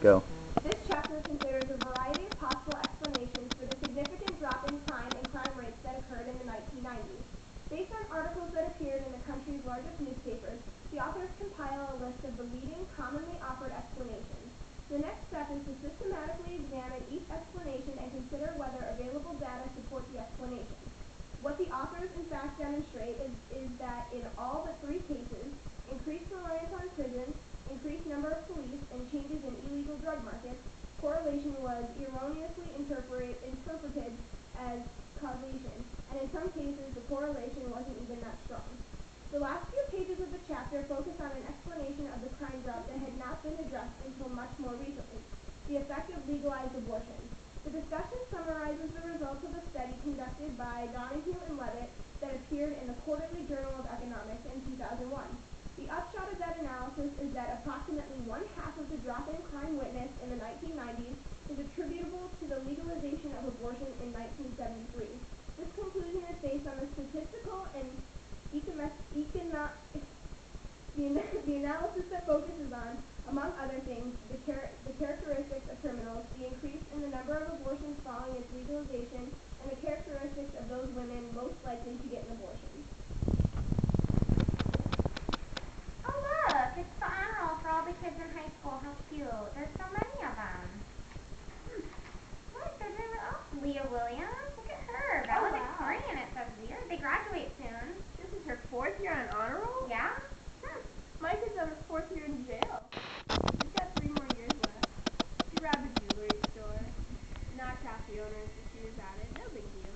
Go. This chapter considers a variety of possible explanations for the significant drop in crime and crime rates that occurred in the 1990s. Based on articles that appeared in the country's largest newspapers, the authors compile a list of the leading, commonly offered explanations. The next step is to systematically examine each explanation and consider whether available data support the explanation. What the authors in fact demonstrate is, is that in all but three cases, increased reliance on prisons, increased number of police, and changes in illegal drug markets, correlation was erroneously interpret, interpreted as causation, and in some cases the correlation wasn't even that strong. The last few pages of the chapter focus on an explanation of the crime drop that had not been addressed until much more recently, the effect of legalized abortion. The discussion summarizes the results of a study conducted by Donohue and Levitt that appeared in the Quarterly Journal of Economics in 2001. The upshot of that analysis is that approximately one-half of the drop in crime witnessed in the 1990s is attributable to the abortion in 1973. This conclusion is based on the statistical and economic, the analysis that focuses on, among other things, the, char- the characteristics of criminals, the increase in the number of abortions following its legalization, and the characteristics of those women most likely to get an abortion. Oh look, it's the honor roll for all the kids in high school. How cute. There's girl? Yeah. Hmm. Mike is on his fourth year in jail. He's got three more years left. He robbed a jewelry store, knocked off the owner's was on it. No big deal.